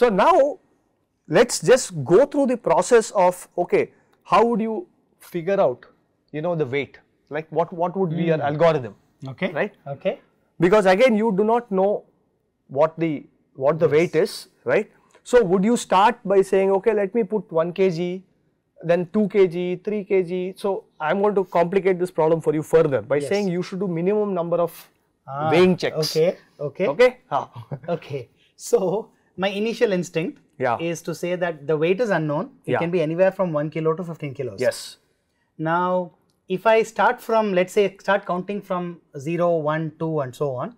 So now let's just go through the process of okay, how would you figure out you know the weight? Like what what would be your algorithm? Okay. Right. Okay. Because again you do not know what the what the weight is, right? So would you start by saying okay, let me put 1 kg then 2 kg, 3 kg. So I'm going to complicate this problem for you further by Yes. saying you should do minimum number of Ah, weighing checks. Okay. Okay. Okay. Ah. Okay. So my initial instinct Yeah. is to say that the weight is unknown. It Yeah. can be anywhere from 1 kilo to 15 kilos. yes. Now, if I start from, let's say, start counting from 0, 1, 2 and so on,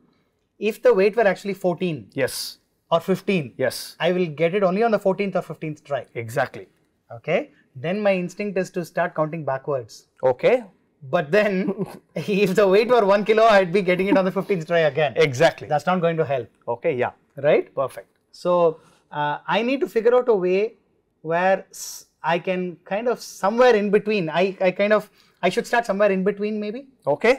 if the weight were actually 14 Yes. or 15, Yes. I will get it only on the 14th or 15th try. Exactly. Okay. Then my instinct is to start counting backwards. Okay. But then, if the weight were 1 kilo, I'd be getting it on the 15th try again. Exactly. That's not going to help, Okay. Yeah. right? Perfect. So uh, I need to figure out a way where I can kind of somewhere in between. I, I kind of I should start somewhere in between maybe. Okay.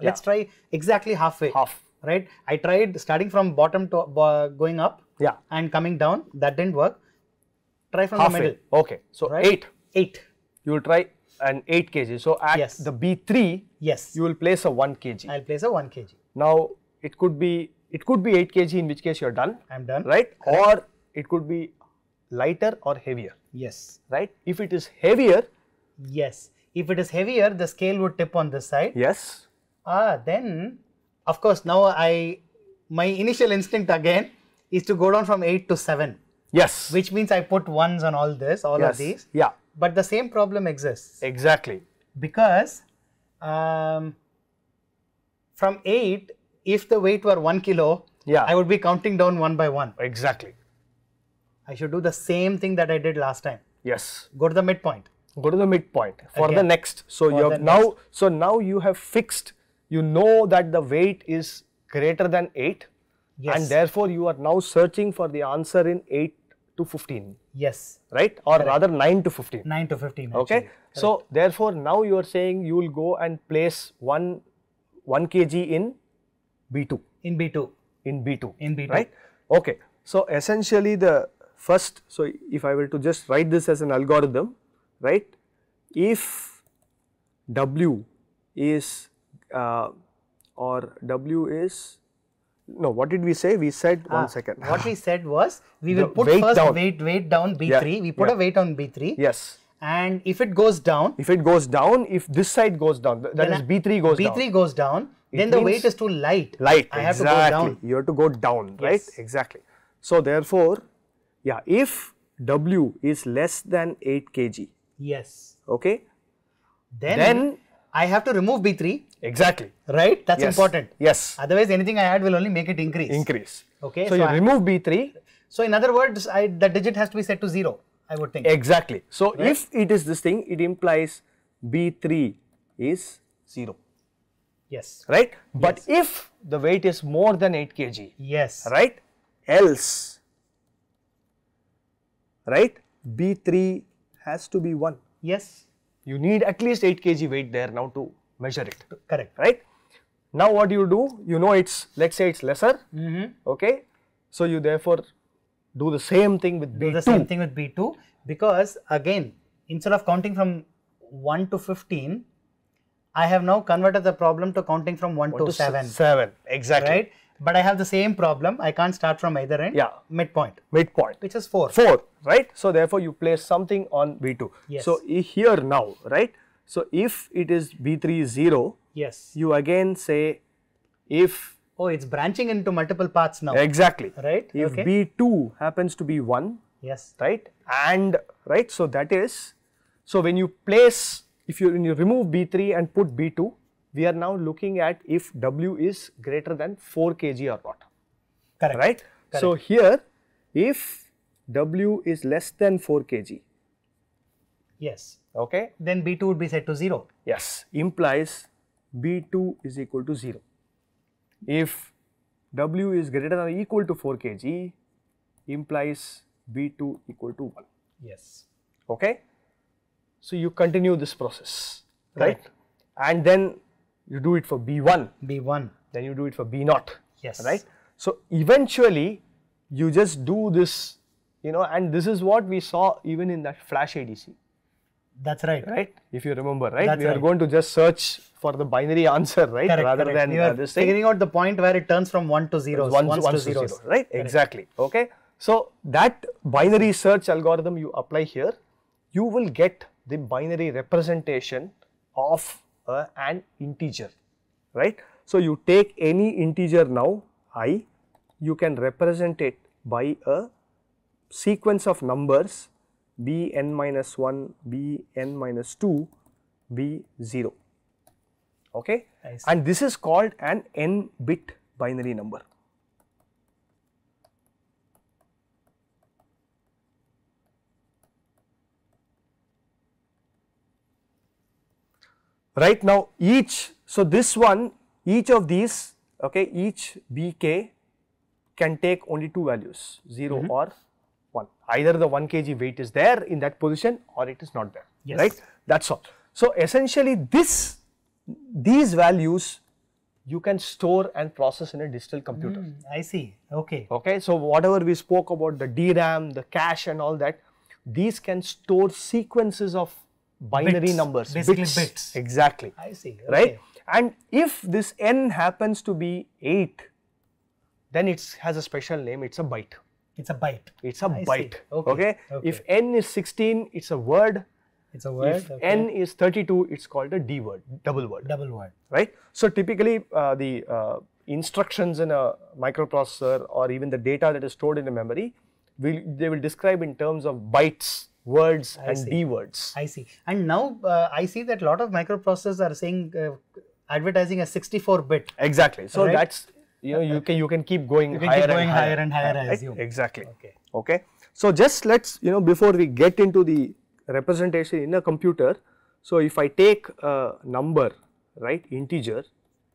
Let's try exactly halfway. Half. Right. I tried starting from bottom to uh, going up Yeah. and coming down. That didn't work. Try from the Halfway. middle. Okay. So Right. eight. Eight. You will try an eight kg. So at Yes. the B three, Yes. you will place a one kg. I'll place a one kg. Now it could be it could be eight kg in which case you are done, I'm done. right? Or it could be lighter or heavier, Yes. right? If it is heavier, Yes. If it is heavier, the scale would tip on this side. yes. Ah, then of course now I my initial instinct again is to go down from 8 to 7 Yes. which means I put ones on all this all yes. of these Yeah. but the same problem exists Exactly. because um, from 8 if the weight were 1 kilo Yeah. I would be counting down one by one Exactly. I should do the same thing that I did last time Yes. go to the midpoint Go to the midpoint for the next. So For you have now. So now you have fixed. You know that the weight is greater than eight, yes and therefore you are now searching for the answer in eight to fifteen, yes right? Or rather nine to fifteen. 9 to 15 Okay. actually. So therefore now you are saying you will go and place one one kg in B two in B2 in B2 In B2. right okay so essentially the first so if I were to just write this as an algorithm right if W is uh, or W is no what did we say we said Ah, one second What we said was we will put weight first down. weight weight down B3. Yeah, We put yeah. a weight on B3. yes And if it goes down, if it goes down if this side goes down th- that is I- B3 goes down. B3 goes down, It then the weight is too light. light I have exactly to go down. you have to go down right exactly so therefore yeah if W is less than 8 kg Yes. okay Then, Then- I have to remove B3, exactly right? That's Yes. important. yes Otherwise, anything I add will only make it increase. increase Okay. so, you I- remove b3 so in other words, I, the digit has to be set to zero. I would think. exactly so if it is this thing it implies b3 is 0 yes. right? But if the weight is more than 8 kg Yes. right? Else right? B3 has to be 1 Yes. you need at least 8 kg weight there now to measure it. Correct. right? Now what do you do? You know it's let's say it's lesser. Mm-hmm. okay? So you therefore do the same thing with Do b2 the same thing with B2 because again, instead of counting from 1 to 15, I have now converted the problem to counting from 1 to 7. 7 exactly right? But I have the same problem. I can't start from either end. Yeah. Midpoint, midpoint which is 4. 4 right so therefore you place something on b2 Yes. so here now right so if it is b3 is 0 Yes. you again say if Oh, it's branching into multiple paths now. exactly Right? if Okay. b2 happens to be 1 Yes. right and right so that is so when you place if you you remove b3 and put b2 we are now looking at if w is greater than 4 kg or not Correct. right Correct. so here if w is less than 4 kg Yes. okay Then B2 would be set to 0. yes implies b2 is equal to 0 if w is greater than or equal to 4 kg implies b2 equal to 1 Yes. okay so you continue this process right Correct. and then you do it for b1 B1. then you do it for b0 Yes. right so eventually you just do this you know, and this is what we saw even in that flash ADC, That's right. right? If you remember, right? That's we are right. going to just search for the binary answer, right? Correct, Rather correct. than uh, are this thing. figuring out the point where it turns from 1 to 0. Ones- ones, ones to to zero, right? Exactly. Okay. So that binary search algorithm you apply here, you will get the binary representation of uh, an integer, right? So you take any integer now, i, you can represent it by a sequence of numbers b n minus 1, b n minus 2, b 0. Okay? And this is called an n bit binary number. Right now, each, so this one, each of these, okay, each bk can take only two values, 0 or 1. Either the 1 kg weight is there in that position or it is not there, Yes. right? That's all. So essentially this, these values you can store and process in a digital computer. Hmm, I see. Okay. Okay, so whatever we spoke about the DRAM, the cache and all that, these can store sequences of binary Bits, numbers. basically bits. Exactly. I see. Right? And if this n happens to be 8, then it has a special name, it's a byte. It's a byte. It's a I byte. Okay, If okay. n is 16, it's a word. It's a word. If okay. n is 32, it's called a D word, double word. double word. right? So typically uh, the uh, instructions in a microprocessor or even the data that is stored in a memory, will they will describe in terms of bytes, words and see. D words. I see. And now uh, I see that a lot of microprocessors are saying uh, advertising a 64 bit. Exactly. So Right. that's you know you can you can keep going You can higher keep going and higher higher and higher, I assume. Exactly. Okay. Okay. So just let's you know before we get into the representation in a computer. So if I take a number, right, integer,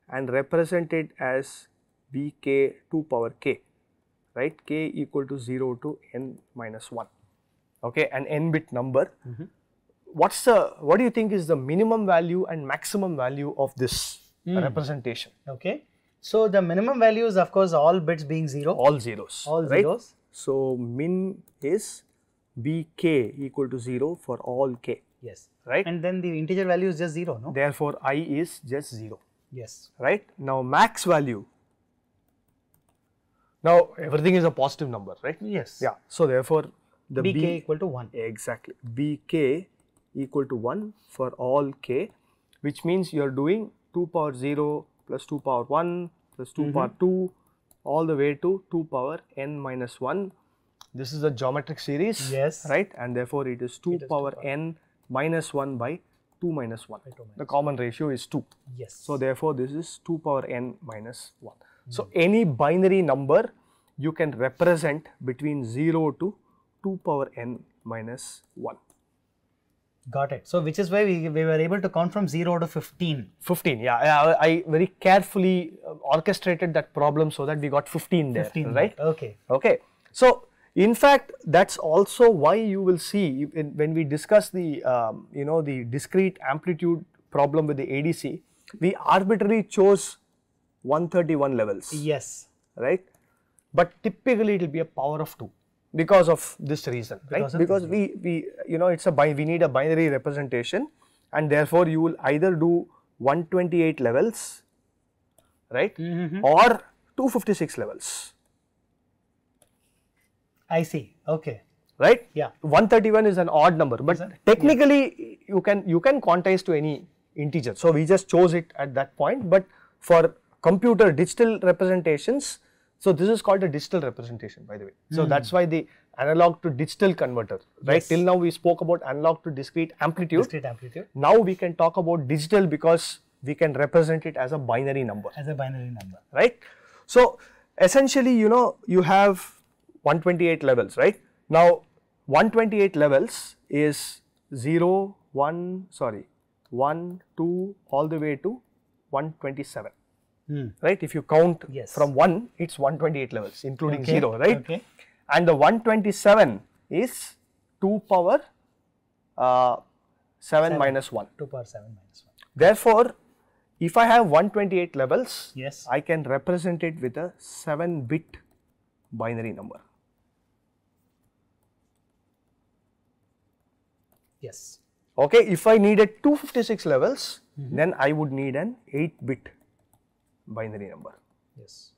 and represent it as bk 2 power k, right, k equal to 0 to n minus 1, okay, an n bit number. Mm-hmm. What's the what do you think is the minimum value and maximum value of this hmm. representation? Okay. So the minimum value is of course all bits being 0. All zeros. All right? zeros. So min is bk equal to 0 for all k, Yes. right? And then the integer value is just 0, no? Therefore, i is just 0, Yes. right? Now, max value. Now, everything is a positive number, right? Yes. Yeah. So, therefore, the bk b equal to 1. exactly bk equal to 1 for all k, which means you are doing 2 power 0 plus 2 power 1 plus 2 power mm-hmm. 2 all the way to 2 power n minus 1. This is a geometric series, Yes. right? And therefore, it is 2 power n minus 1 by 2 minus 1. The common ratio is 2. Yes. So, therefore, this is 2 power n minus 1. So, mm. any binary number you can represent between 0 to 2 power n minus 1. Got it. So which is why we, we were able to count from 0 to 15. 15, yeah. I, I very carefully uh, orchestrated that problem so that we got 15 there, 15. right? Okay. Okay. So, in fact, that's also why you will see in, when we discuss the, um, you know, the discrete amplitude problem with the ADC, we arbitrarily chose 131 levels, Yes. right? But typically it will be a power of 2 because of this reason, Because right? Because we, we, you know, it's a, we need a binary representation and therefore you will either do 128 levels, right? Mm-hmm. Or 256 levels. I see. Okay. right? Yeah. 131 is an odd number, but technically you can you can quantize to any integer. So we just chose it at that point, but for computer digital representations, so this is called a digital representation by the way. So hmm. that's why the analog to digital converter, right? Yes. Till now we spoke about analog to discrete amplitude. Discrete amplitude Now we can talk about digital because we can represent it as a binary number as a binary number. right? So essentially, you know, you have 128 levels, right? Now, 128 levels is 0, 1, sorry, 1, 2, all the way to 127, Hmm. right? If you count Yes. from 1, it's 128 levels, including Okay, 0, right? okay. And the 127 is 2 power uh, 7 minus 1. 2 power 7 minus 1. Therefore, if I have 128 levels, Yes. I can represent it with a 7 bit binary number. Yes. Okay, if I needed 256 levels, then I would need an 8 bit binary number. Yes.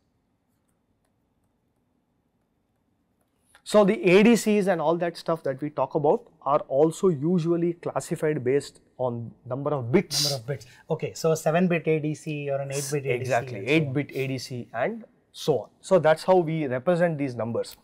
So the ADCs and all that stuff that we talk about are also usually classified based on number of bits. Number of bits. Okay, so a 7 bit ADC or an 8 bit ADC. exactly, and so 8 on. bit ADC and so on. So that's how we represent these numbers.